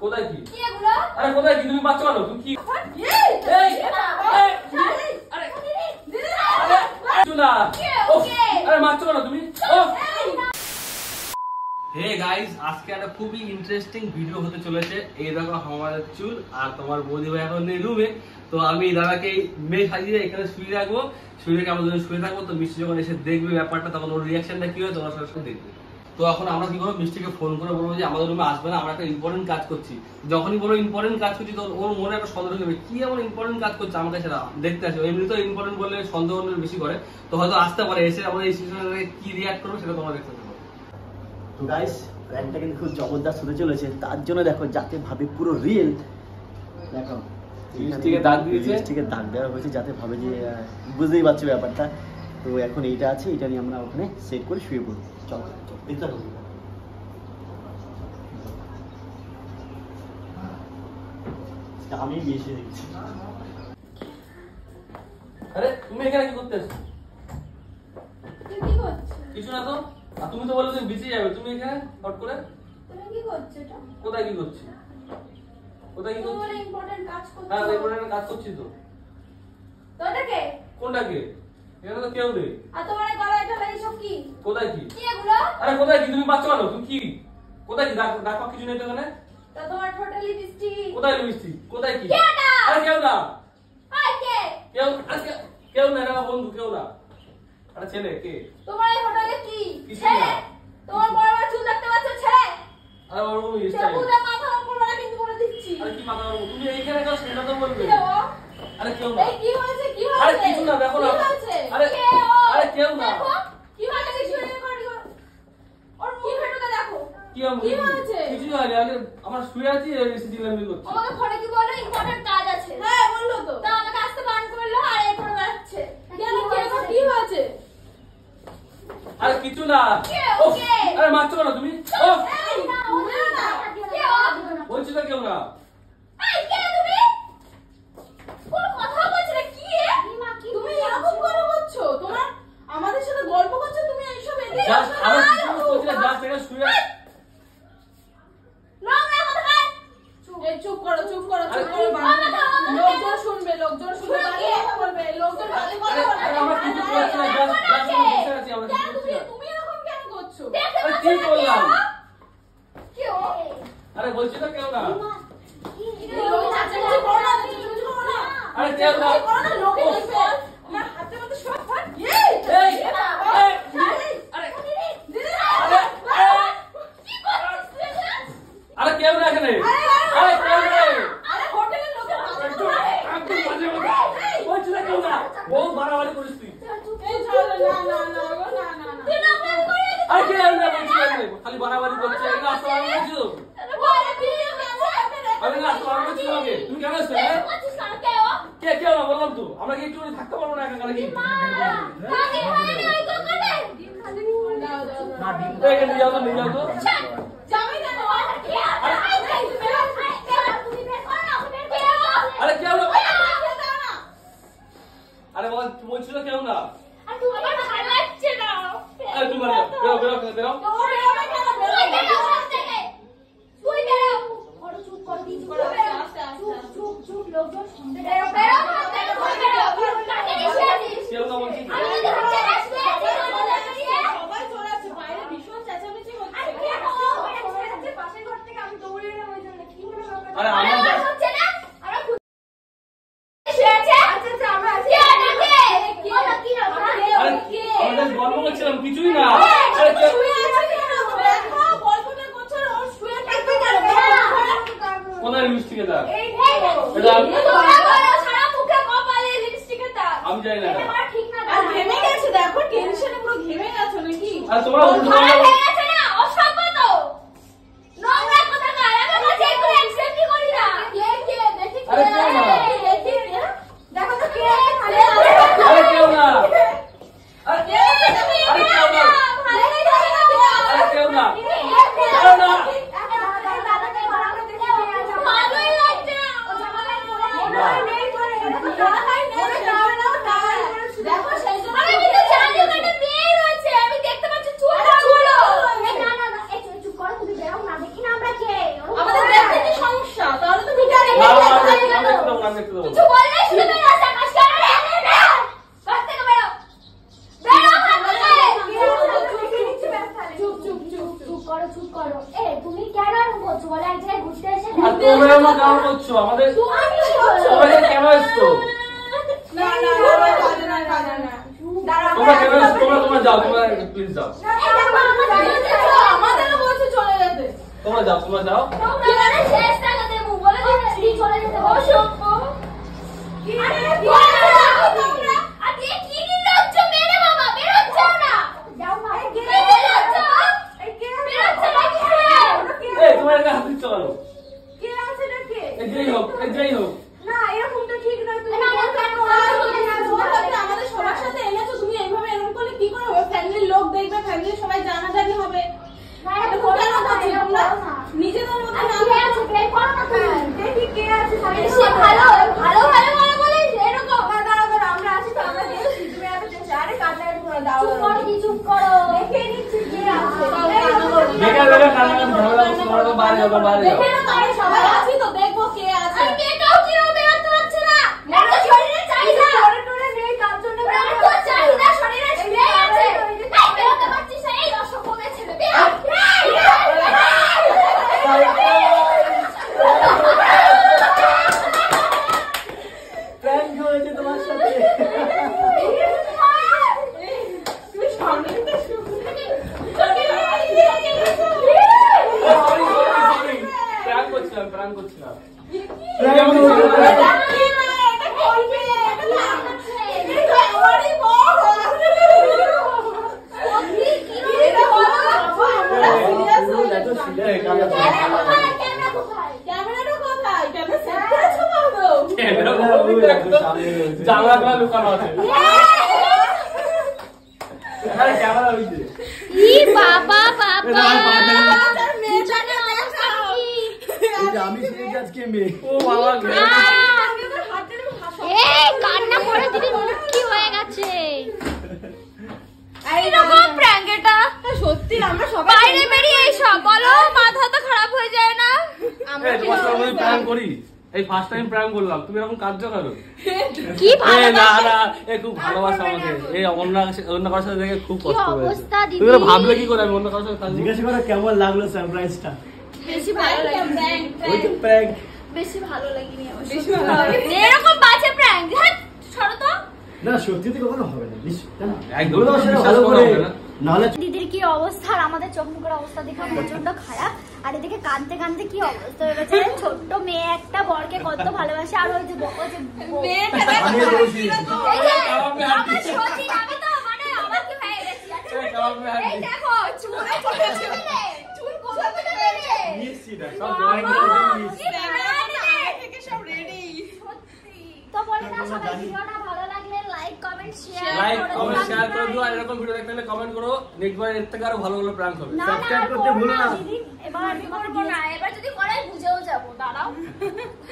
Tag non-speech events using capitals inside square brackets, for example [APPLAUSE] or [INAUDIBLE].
কোথায় কি আরে কোথায় কি তুমি পাচ্ছ কেন তুমি কি! আরে, মারছো কেন তুমি! হে গাইস আজকে একটা খুবই ইন্টারেস্টিং ভিডিও হতে চলেছে। এই দেখো আমাদের চুল আর তোমার বৌদি ভাই এখন তো আমি দাদাকে এখানে শুয়ে রাখব। শুয়ে দুজন শুয়ে থাকব। যখন এসে দেখবে ব্যাপারটা, তখন ওর তোমার দেখবে। তো এখন আমরা মিষ্টিকে ফোন করে বলব যে, আমাদের রুমে আসবে না, আমরা একটা ইম্পর্টেন্ট কাজ করছি। যখনই বলো ইম্পর্টেন্ট কাজ করছি, তখন ওর মনে একটা সন্দেহ নেবে কি এমন ইম্পর্টেন্ট কাজ করছে আমাকে সেটা দেখতে আসবে এমনি তো ইম্পর্টেন্ট বললে সন্দেহ বেশি করে। তো হয়তো আসতে পারে, এসে আমরা এই কি রিয়াক্ট করব সেটা তোমরা দেখতে তো গাইস প্ল্যানটা কিন্তু খুব জবরদস্ত হতে চলেছে তার জন্য দেখো যাতে ভাবে পুরো রিয়েল দেখো লিপস্টিকে দাগ দিয়েছে। লিপস্টিকে দাগ দেওয়া হয়েছে যাতে ভাবে যে আহ, বুঝতেই পারছ ব্যাপারটা তো এখন এইটা আছে এটা নিয়ে আমরা ওখানে সেট করে শুয়ে পড়ব চল চল দেখতে থাকো। আমি বেশি দেখছি আরে তুমি এখানে কি করতে এসছো? তুই কি করছিস? কিছু না তো আর তুমি তো বলে তুমি বিচে যাবে তুমি এখানে হট করে তুমি কি করছ এটা? কোথায় কি করছি কোথায় কি করছি বলে কাজ করছ। হ্যাঁ দেখো কাজ করছি তো তো এটা কে? কোনটা কে এখানে তো কেউ নেই আর তোমার এইসব কি? কোথায় কি কি এগুলো? আরে কোথায় কি তুমি কি কোথায় কি ডাক কিছু নেই তো এখানে তা তোমার ঠোঁটে লিপস্টিক। কোথায় কোথায় কি কে না? আরে কেউ না কে? কেউ কেউ না বন্ধু কেউ না আরে ছেলে কে তোমার এই হোটেলে কি? ছেলে? তোমার বড় বড় চুল দেখতে পাচ্ছ, ছেলে? আরে ওর স্টাইল মাথা না কিন্তু বলে দিচ্ছি। আরে কি মাথা? তুমি এইখানে কাজ সেটা তো বলবে আরে কেউ না এই কি হয়েছে? কি আরে কিছু না, দেখো না। আরে-? আরে কেউ না। দেখো, কি হয়েছে? কিছু নেই, করো, করো। ওর দেখো। কি হয়েছে? কিছু হয়নি আগে আমার শুয়ে আছি এসে চিল্লামি করছি আমাকে ফোনে কি বলল ইম্পর্টেন্ট কাজ আছে হ্যাঁ বলল তো তা আমাকে আসতে বারণ করল আর এই করে বেড়াচ্ছে কেন কেন কি হয়েছে আরে কিছু না? আরে মারছো কেন তুমি? না না বলছি তো কেউ না। এই কে তুমি? কোনো কথা বলছ না কি রে তুমি এরকম করে বলছো? তোমার আমাদের সাথে গল্প করছ তুমি এইসব এদিকে আসো না। কিছু বলছি না জাস্ট এটা শুয়ে এই, নোংরা কথা কাজ এই চুপ করো চুপ করো চুপ করো লোকজন শুনবে লোকজন শুনবে বলবে লোকজন কথা বলবে। করছ কি করলাম? কি ও আরে বলছি তো কেউ না আরে কেউ না চাচাচাচি করো না লোকে ও, দেখবে আমার হাতের মধ্যে সব ফাট এই এই, এ বাবা, এই, ছাড়ি। আরে, দিদি আরে, বাবা, কি করছিস তুই এটা? আরে কেউ না এখানে আরে, আরে কেউ নেই আরে হোটেলের লোকের মাথা একদম, ঘুরায়। একদম বাজে কথা। বলছি না কেউ না বহু বাড়াবাড়ি করিস তুই এই ছাড়ো, না, না, না, গো, না, না, না। তুই নোংরামি করে দিলি। আরে কেউ না বলছি কেউ নেই। খালি বাড়াবাড়ি করছে, এগুলো আসতে পারব এখানে। আমি না আসতে পারব তোমাকে তুমি কেন আসবে হ্যাঁ? কে কে তো আমরা কি পারব না একা? আর কেউ। আরে বল বলছিল কেউ না আর তুমি আমার ভালো লাগছে না। আরে তুমি তোর বেরোবে কেন? বেরোবে কেন ঘর থেকে? তুই বেরো। করো, চুপ করো, দিদি, চুপ বেরো। চুপ, চুপ, চুপ, লোকজন শুনবে। বেরো, বেরো, ঘর থেকে, ঘর বেরো। কাকে নিয়ে শুয়ে আছিস? কেউ না বলছি আমি যদি হচ্ছে না, শুয়ে আছি, ঘর থেকে। সবাই চলে আসছে বাইরে ভীষণ চেঁচামেচি হচ্ছে আর কে ও? শুয়ে আছে পাশের ঘর থেকে, আমি দৌড়ে এলাম ওই জন্য। কি হলো ব্যাপারটা? আরে আমার আরে, যা- হচ্ছে না? আমরা খুঁজ- শুয়ে আছে? কে ডাকে? ওটা কি হবে? আরে কে? আমাদের গল্প করছিলাম কিছুই না এই, আরে কেউ শুয়ে আছে কেন? দেখো, গল্পটা করছ, ও শুয়ে থাকবে কেন? কোথায় লিপস্টিকে দাগ। এটা সারা মুখে কপালে লিপস্টিকের দাগ। আমি জানি না এটা এটা। ঠিক না, আর। ঘেমে গেছে দেখো টেনশনে পুরো ঘেমে গেছো নাকি আর তোমরা দোকান দেখতে যাব শুধু বেরো আসা কাজ তোমরা না করছ আমাদের আমি করছ তোমরা কেন তোমরা তোমরা যাও তোমরা প্লিজ যাও চলে যেতে তোমরা যাও যাও আরে, বেরোচ্ছো তোমরা? আজকে কি নির্লজ্জ মেরে বাবা, বেরোচ্ছো না। কি বেরোচ্ছো? বেরোচ্ছো না কি? এই তোমার একা হাত দিচ্ছ কেন কে আছে এটা কে এই যেই হোক এই যেই হোক না এরকম তো ঠিক নয় তুমি না, না, বলতে না, পারো না, না, না, তোমার না, সাথে না, আমাদের সবার সাথে এনেছো তুমি এইভাবে এরকম করলে কি করে হবে ফ্যামিলির লোক দেখবে ফ্যামিলির সবাই জানাজানি হবে না, এটা এটা কেন করো না, করছ এটা তোমরা করো না। নিজেদের মধ্যে আর না কে আছে? বের করো না তুমি। দেখি কে আছে বেশি ভালো, ভালো ভালো ভালো বলে এরকম। দাঁড়াও দাঁড়াও আমরা আছি তো আমরা দেখছি তুমি এত চেষ্টা আরে কান্নাকাটি করো দাও চুপ করো কি, চুপ করো। দেখে নিচ্ছি কে আছে। দেখে তোমরা তো বাইরে যাও তোমরা বাইরে যাও দেখে না আমরা সবাই আছি তো দেখব কে আছে আর কে কাউকেও বেরোতে হচ্ছে না। একটা শরীরের চাহিদা। টরে নেই তার জন্য ওরা তোর চাহিদা শরীরের বেড়ে আছে। এই বেরোতে পারছিস না, এই অসভ্যদের ছেলে। বেরো, বেরো, বেরো। প্র্যাঙ্ক হয়েছে তোমার সাথে তুমি সামনে থেকে শুরু সরি সরি প্র্যাঙ্ক করছিলাম প্র্যাঙ্ক করছিলাম প্র্যাঙ্ক হয়েছে এটা করবে এটা না এটা আমারই বড় এটা বলো আমরা সিরিয়াস হয়ে এত গেছি সিরিয়াস কান্না ক্যামেরা কোথায়? ক্যামেরা কোথায়? ক্যামেরাটা কোথায় ক্যামেরা সেট করেছ বাবু জানলা গুলা লুকানো আছে বাবা বাবা তার মেয়েটাকে অবস্থা এই যে আমি পেয়েছি আজকে মেয়ে ও বাবা এই কান্না করে দিদি মুক্তি হয়ে গেছে? এরকম প্র্যাঙ্ক এটা। সত্যি আমরা সবাই বাইরে বেরিয়ে এইসব বলো মাথা তো খারাপ হয়ে যায় না? এই তোমার সঙ্গে প্র্যাঙ্ক করি? এই ফার্স্ট টাইম প্র্যাঙ্ক করলাম। তুমি এরকম কাজ করো কি এ না না এ খুব ভালোবাসা আমাকে। এই অন্য অন্য কারোর সাথে দেখে খুব কষ্ট হয়েছে। তুমি তো ভাবলে কি করে আমি অন্য কারোর সাথে জিজ্ঞাসা করো কেমন লাগল সারপ্রাইজটা বেশি ভালো লাগে ওই তো প্র্যাঙ্ক বেশি ভালো লাগেনি বেশি ভালো লাগে। এরকম বাজে প্র্যাঙ্ক হ্যাঁ সরো তো। না সত্যি তো কখনো হবে না নিশ্চয় তাই না? একদম বলো সেটা বিশ্বাস ভালো করে নাহলে দিদির কি অবস্থা আর আমাদের চোখ মুখের অবস্থা দেখে প্রচণ্ড খারাপ। আর এদিকে কাঁদতে কাঁদতে কি অবস্থা হয়ে গেছে ছোট্ট মেয়ে একটা বরকে কত ভালোবাসে আর ওই যে মানে চুল চুল কোথায় পেলে নিয়েছি না সব জোগাড় করে নিয়েছি থেকে সব রেডি তো বলে না সবাই ভিডিওটা ভালো লাগলে লাইক কমেন্ট শেয়ার করে দিও। আর এরকম ভিডিও দেখতে হলে কমেন্ট করো নেক্সট বার এর থেকে আরও ভালো ভালো প্রাঙ্ক হবে। আর করতে ভুলো না। না। এবার আমি করব না এবার যদি করে বুঝেও যাব দাঁড়াও। [LAUGHS]